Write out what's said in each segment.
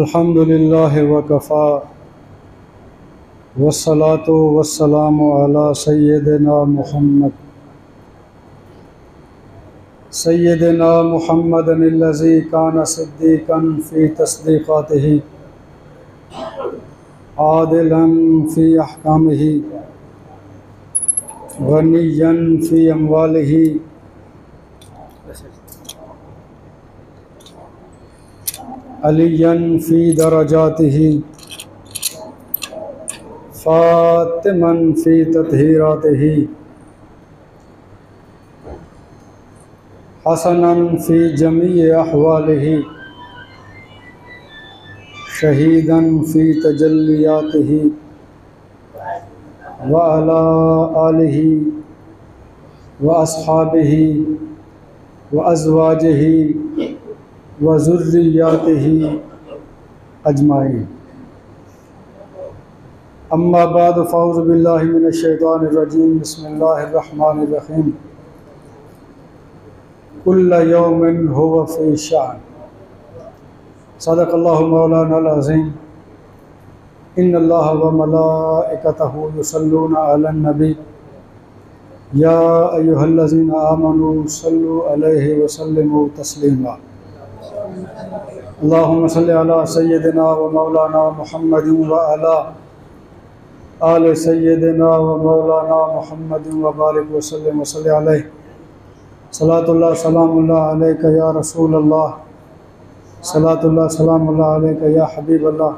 الحمد لله وكفى والصلاة والسلام على سيدنا محمد سيدنا محمد الذي كان صديقا في تصديقاته عادلا في أحكامه غنيا في أمواله عليا في درجاته. فاطما في تطهيراته حسنا في جميع أحواله شهيدا في تجلياته وعلى آله وأصحابه وأزواجه وذرياته أجمعين أما بعد فأعوذ بالله من الشيطان الرجيم بسم الله الرحمن الرحيم كل يوم هو في شأن صدق الله مولانا العظيم إن الله وملائكته يصلون على النبي يا أيها الذين آمنوا صلوا عليه وسلموا تسليما اللهم صل على سيدنا ومولانا محمد وعلى آل سيدنا ومولانا محمد وبارك وسلم وصل عليه. صلاة الله سلام الله عليك يا رسول الله صلاة الله سلام الله عليك يا حبيب الله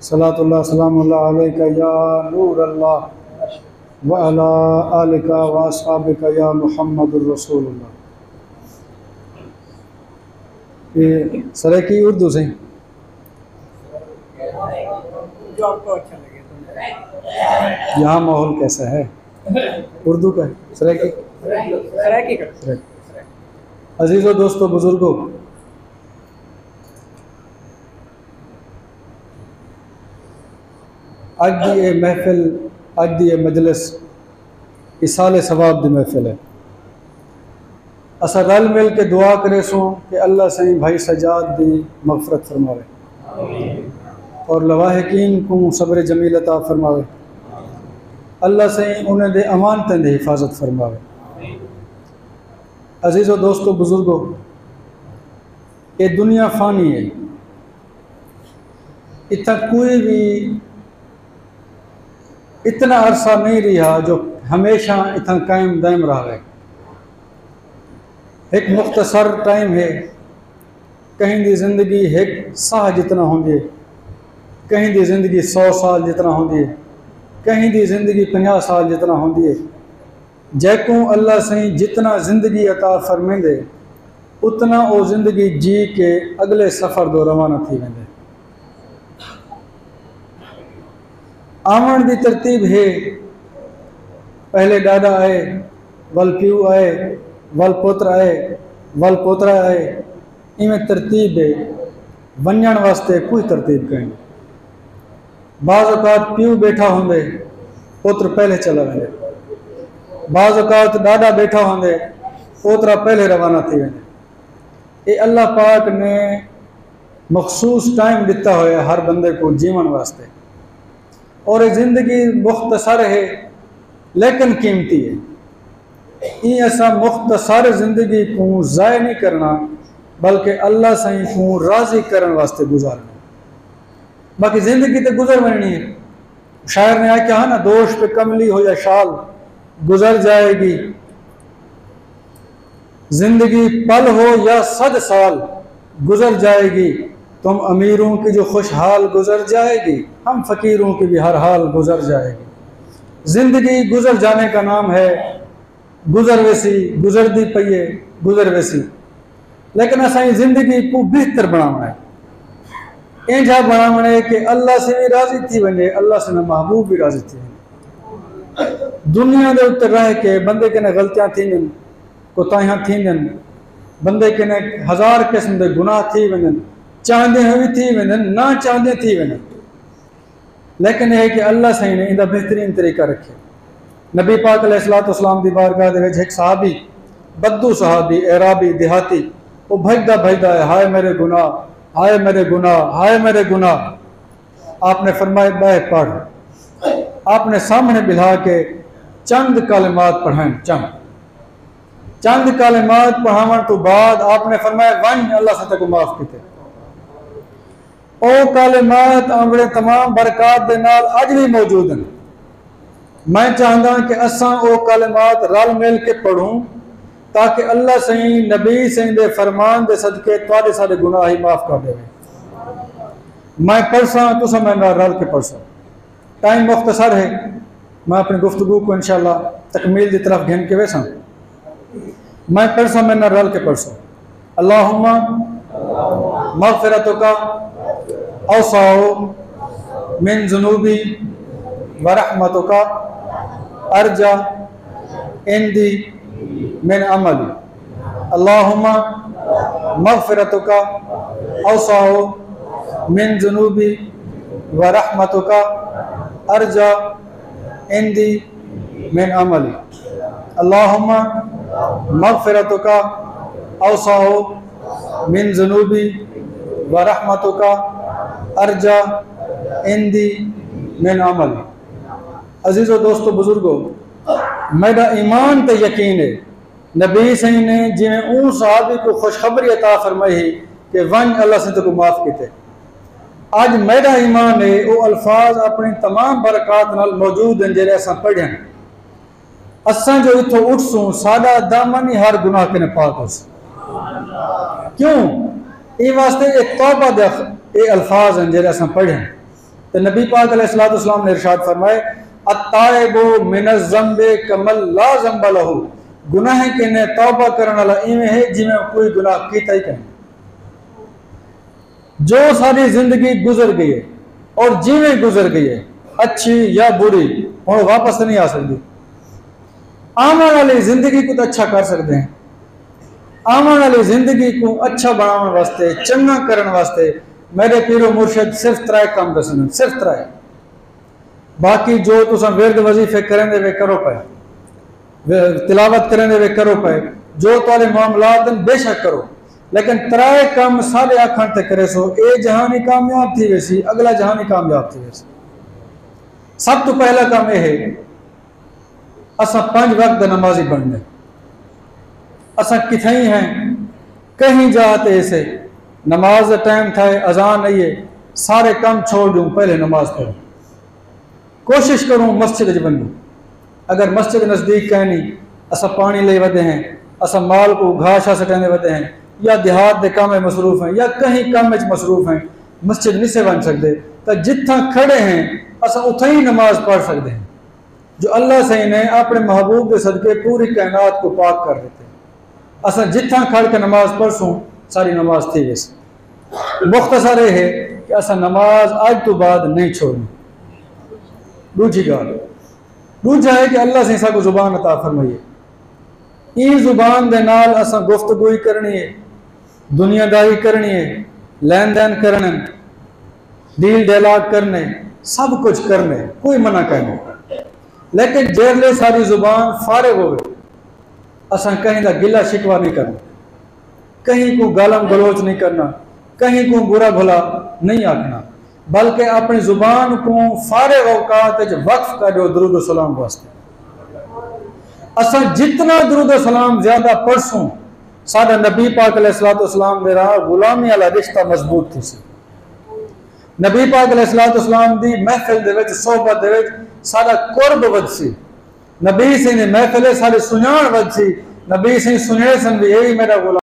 صلاة الله سلام الله عليك يا نور الله وعلى آلك وأصحابك يا محمد الرسول الله یہ سرکی اردو سے۔ جو آپ کو اچھا لگے یہاں ماحول کیسا ہے؟ اردو کا۔ سرکی عزیز و دوستو بزرگوں اج دی یہ محفل اج دی یہ مجلس اصال ثواب دی محفل ہے۔ اسا رل مل کے دعا کرے سوں کہ اللہ سائیں بھائی سجاد دی مغفرت فرماوے۔ اور لواحقین کو صبر جمیل عطا فرماوے۔ اللہ سائیں انہیں دے امانتیں دے حفاظت فرماوے۔ عزیز و دوستو بزرگوں یہ دنیا فانی ہے۔ اتنا کوئی بھی اتنا عرصہ نہیں رہا جو ہمیشہ اتنا قائم دائم رہا ہے۔ ایک مختصر ٹائم ہے۔ کہیں دی زندگی ایک ساہ جتنا ہوں گے کہیں دی زندگی سو سال جتنا ہوں گے کہیں دی زندگی پنجا سال جتنا ہوں گے جیکوں اللہ سائیں جتنا زندگی عطا فرمیں دے اتنا او زندگی جی کے اگلے سفر دو روانہ تھی ویندے۔ آمن دی ترتیب ہے۔ پہلے ڈاڈا آئے ول پیو آئے۔ ول پوتر آئے ول پوترا آئے ایویں ترتیب ہے ونجن واسطے کوئی ترتیب کہیں بعض اوقات پیو بیٹھا ہوں پوتر پہلے چلا ویندے بعض اوقات ڈاڈا بیٹھا ہوں دے پوترا پہلے روانہ تھی ویندے یہ اللہ پاک نے مخصوص ٹائم دیتا ہوئے ہر بندے کو جیون واسطے اور یہ زندگی مختصر ہے لیکن قیمتی ہے یہ ایسا مختصر زندگی کو ضائع نہیں کرنا، بلکہ اللہ سائیں کو راضی کرن واسطے گزارنا۔ باقی زندگی تو گزر بننی ہے۔ شاعر نے آیا کہا نا، دوش پہ کملی ہو یا شال، گزر جائے گی۔ زندگی پل ہو یا صد سال، گزر جائے گی۔ تم امیروں کی جو خوشحال گزر جائے گی، ہم فقیروں کی بھی ہر حال گزر جائے گی۔ زندگی گزر جانے کا نام ہے گزر ویسی گزر دی پئیے گزر ویسی۔ لیکن اسائیں زندگی کو بہتر بنانا ہے۔ انجا بنانا ہے کہ اللہ سے بھی راضی تھی ونجے اللہ سے نہ محبوب بھی راضی تھی ونجے دنیا دے اتر رہ کے بندے کے نے غلطیاں تھی ون کوتاہیاں تھی بندے کے نے ہزار قسم دے گناہ تھی ون چاہندے ہوئی تھی ون نہ چاہندے تھی ون لیکن یہ ہے کہ اللہ صحیح نے اندہ بہترین طریقہ رکھے۔ نبی پاک علیہ السلام اسلام دی بارگاہ دے وچ ایک صحابی، بدو صحابی، اعرابی، دیہاتی وہ بھجدا بھجدا ہے، ہائے میرے گناہ، ہائے میرے گناہ، ہائے میرے گناہ۔ آپ نے فرمائے بہ پڑھ۔ آپ نے سامنے بلا کے چند کلمات پڑھائیں، چند۔ چند کلمات پڑھاون تو بعد آپ نے فرمایا، ون، اللہ سے تک معاف کیتے۔ او کلمات آمڑے تمام برکات دے نال اج بھی موجود ہیں۔ میں چاہتا ہاں کہ اساں او کلمات رل مل کے پڑھوں تاکہ اللہ سہی نبی سہی دے فرمان دے صدقے تواڈے سارے گناہ ہی معاف کر دے۔ میں پڑھساں، تساں میں نال رل کے پڑھساں۔ ٹائم مختصر ہے۔ میں اپنی گفتگو کو انشاءاللہ تکمیل دی طرف گھن کے ویساں۔ میں پڑھساں، میں رل کے پڑھساں۔ اللہم مغفرتو کا من ذنوبی ورحمتو کا ارجا اندی من عملی اللہم مغفرتو کا اوسعو من ذنوبی ورحمتو کا ارجا اندی من عملی اللہم مغفرتو کا اوسعو من ذنوبی ورحمتو کا ارجا اندی من عملی عزیز و دوستو بزرگو میرا ایمان تے یقین ہے۔ نبی صحیح نے جنہیں اون صحابی کو خوشخبری عطا فرمائی کہ ون اللہ سے تو معاف کیتے۔ آج میرا ایمان ہے وہ الفاظ اپنی تمام برکات نال موجود ہیں جڑے اساں پڑھیں اساں جو اتھو اٹھ سوں سادہ دامن ہی ہر گناہ کے نے پاک ہو کیوں؟ ای واسطے ایک توبہ دے اے الفاظ ہیں جڑے اساں پڑھیں تو نبی پاک علیہ الصلوۃ والسلام نے ارشاد فرمائے التائب من الذنب کمل لا ذنب له. گناہ کے نے توبہ کرنے والا ایویں ہے جی جویں کوئی گناہ کیتا ہی نہیں جو ساری زندگی گزر گئی ہے اور جیویں گزر گئی ہے، اچھی یا بری، ہوں واپس نہیں آ سکتی۔ آنے والی زندگی کو تو اچھا کر سکتے ہیں۔ آنے والی زندگی کو اچھا بنانے واسطے، چنگا کرنے واسطے، میرے پیرو مرشد صرف ترائے کام دسن، صرف ترائے۔ باقی جو تساں ورد وظیفے کریں دے وے کرو پائے تلاوت کریں دے وے کرو پائے جو تالے معاملات ہیں بے شک کرو۔ لیکن ترائے کام سارے آکھن تے کرے سو۔ اے جہانی کامیاب تھی ویسی اگلا جہانی کامیاب تھی ویسی سب تو پہلا کام یہ ہے اسا پانچ وقت دے نمازی بننے۔ اسا کتھیں ہیں، کہیں جاتے ایسے نماز ٹائم تھا اذان نہیں ہے سارے کام چھوڑ دوں، پہلے نماز پڑھوں۔ کوشش کروں مسجد جو بنوں اگر مسجد نزدیک کہیں اسا پانی لے ودے ہیں اسا مال کو گھاشا سٹینے ودے ہیں، یا دیہات دے کام مصروف ہیں، یا کہیں کام میں مصروف ہیں، مسجد نہیں سے بن سکتے تو جتھا کھڑے ہیں اسا اتھا ہی نماز پڑھ سکتے ہیں۔ جو اللہ سے انہیں اپنے محبوب کے صدقے پوری کائنات کو پاک کر دیتے ہیں۔ اسا جتھا کھڑ کے نماز پڑھسوں، ساری نماز تھی ویسے مختصر یہ ہے کہ اسا نماز آج تو بعد نہیں چھوڑنی۔ دوجی گال دوجا ہے کہ اللہ سے کو زبان عطا فرمائیے۔ این زبان دے نال اسا گفتگوئی کرنی ہے دنیا داری کرنی ہے لین دین کرنے ڈیل ڈیلاگ کرنے، سب کچھ کرنے، کوئی منع کرنے۔ لیکن جیرلے ساری زبان فارغ ہوئے اسا کہیں دا گلہ شکوا نہیں کرنا، کہیں کو گالم گلوچ نہیں کرنا، کہیں کو برا بھلا نہیں آکھنا۔ بلکہ اپنی زبان کو فارغ اوقات وقف کر دو درود و سلام واسطے۔ اسا جتنا درود و سلام زیادہ پڑھسوں سارا نبی پاک علیہ الصلوۃ والسلام میرا غلامی والا رشتہ مضبوط تھی سی نبی پاک علیہ الصلوۃ والسلام دی محفل دے وچ، صحبت دے وچ سارا قرب ود سی۔ نبی سے نے محفل سارے سنان ود سی۔ نبی سے سنے سن بھی یہی میرا غلام۔